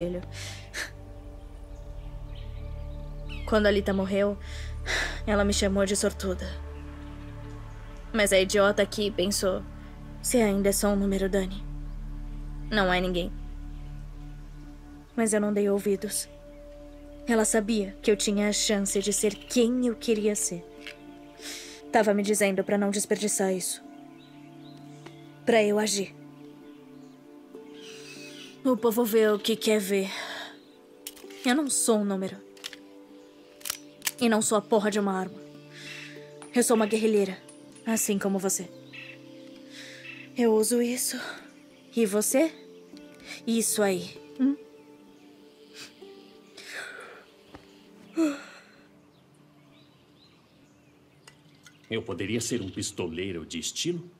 espelho. Quando a Lita morreu, ela me chamou de sortuda. Mas a idiota aqui pensou: você ainda é só um número, Dani. Não é ninguém. Mas eu não dei ouvidos. Ela sabia que eu tinha a chance de ser quem eu queria ser. Tava me dizendo para não desperdiçar isso. Para eu agir. O povo vê o que quer ver. Eu não sou um número. E não sou a porra de uma arma. Eu sou uma guerrilheira, assim como você. Eu uso isso. E você? Isso aí. Hum? Eu poderia ser um pistoleiro de estilo?